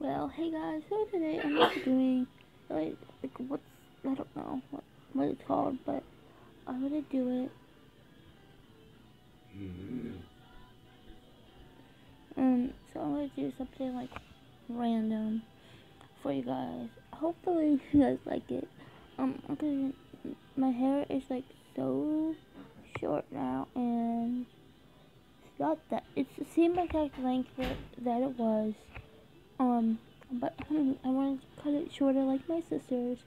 Well, hey guys, so today I'm just doing like like what's I don't know what what it's called, but I'm gonna do it. Um, so I'm gonna do something like random for you guys. Hopefully you guys like it. Um, I'm my hair is like so short now and it's not that it's the same exact length that, that it was. Um, but I wanted to cut it shorter like my sisters,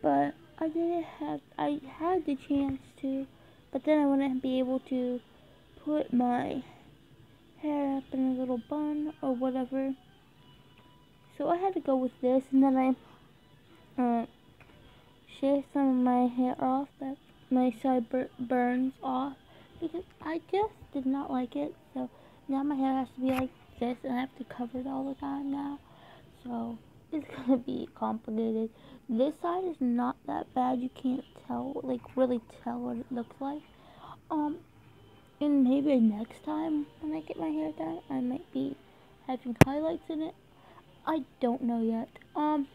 but I didn't have, I had the chance to, but then I wouldn't be able to put my hair up in a little bun or whatever. So I had to go with this, and then I uh, shave some of my hair off that my side burns off because I just did not like it. So now my hair has to be like this and I have to cover it all the time now. So it's gonna be complicated. This side is not that bad. You can't tell, like really tell what it looks like. Um, and maybe next time when I get my hair done, I might be having highlights in it. I don't know yet. Um,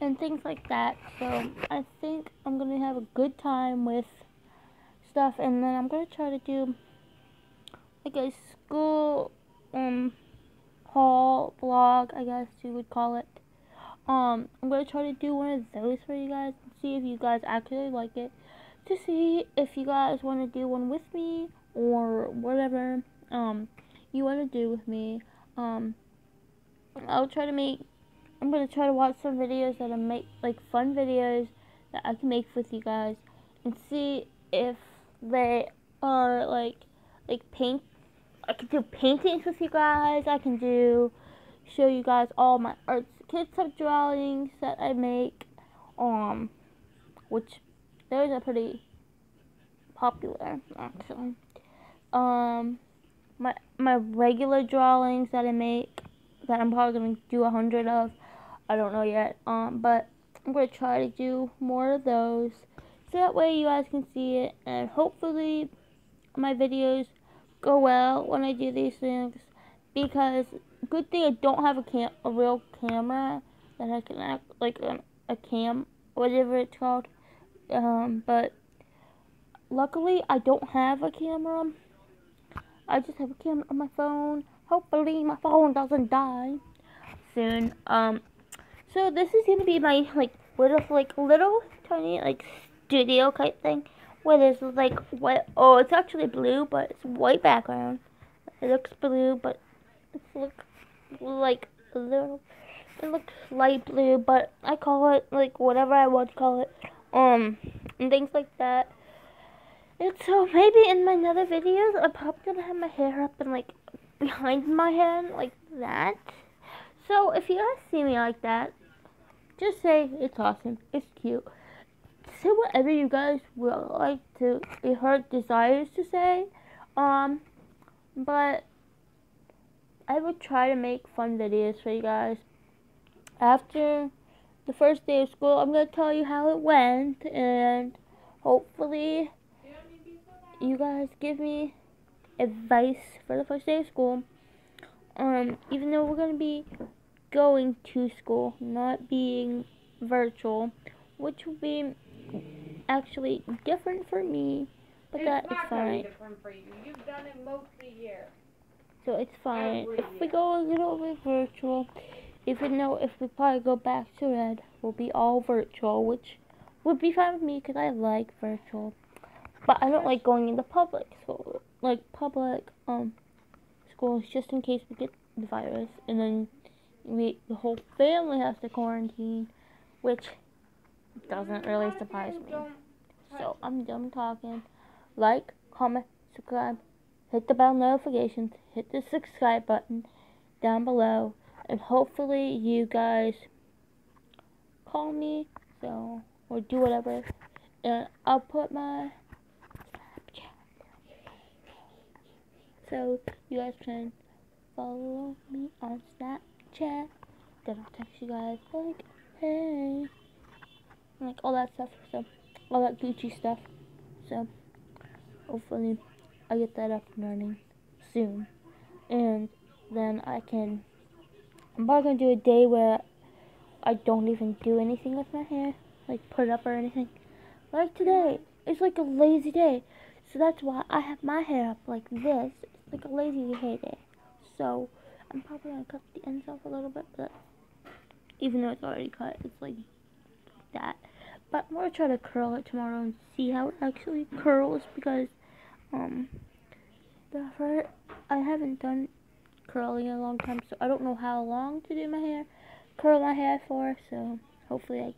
and things like that. So I think I'm gonna have a good time with stuff, and then I'm gonna try to do like a school um haul vlog, I guess you would call it. Um, I'm gonna try to do one of those for you guys and see if you guys actually like it. To see if you guys want to do one with me or whatever um you want to do with me. Um, I'll try to make. I'm gonna try to watch some videos that I make like fun videos that I can make with you guys and see if they are like like paint I can do paintings with you guys. I can do show you guys all my arts kids type drawings that I make. Um, which those are pretty popular actually. Um, my my regular drawings that I make that I'm probably gonna do a hundred of. I don't know yet. Um, but I'm gonna try to do more of those so that way you guys can see it and hopefully my videos go well when I do these things because good thing I don't have a cam a real camera that I can act like a, cam whatever it's called. Um but luckily I don't have a camera. I just have a camera on my phone. Hopefully my phone doesn't die soon. Um so this is gonna be my like little like little tiny like studio type thing where there's like white. Oh, it's actually blue, but it's white background. It looks blue, but it looks like a little. It looks light blue, but I call it like whatever I want to call it. Um, and things like that. And so maybe in my other videos, I'm probably gonna have my hair up and like behind my head like that. So if you guys see me like that, just say it's awesome. It's cute say whatever you guys would like to be heard desires to say. Um, but I would try to make fun videos for you guys. After the first day of school, I'm gonna tell you how it went, and hopefully, you guys give me advice for the first day of school. Um, even though we're gonna be going to school, not being virtual, which will be actually different for me, but it's that is fine. different for you. You've done it most of the year. So it's fine. If we go a little bit virtual, even though if we probably go back to red, we'll be all virtual, which would be fine with me because I like virtual. But I don't like going into public school, like public um schools, just in case we get the virus, and then we the whole family has to quarantine, which doesn't really surprise me. So I'm done talking. Like, comment, subscribe, hit the bell notifications, hit the subscribe button down below, and hopefully you guys call me, so or do whatever, and I'll put my Snapchat. So you guys can follow me on Snapchat. Then I'll text you guys like, hey like all that stuff. So all that Gucci stuff. So hopefully I get that up and running soon, and then I can I'm probably gonna do a day where I don't even do anything with my hair, like put it up or anything. Like today, it's like a lazy day. So that's why I have my hair up like this. It's like a lazy hair day. So I'm probably gonna cut the ends off a little bit, but even though it's already cut, it's like that. But I'm gonna try to curl it tomorrow and see how it actually curls because um the first, I haven't done curling in a long time, so I don't know how long to do my hair, curl my hair for. So hopefully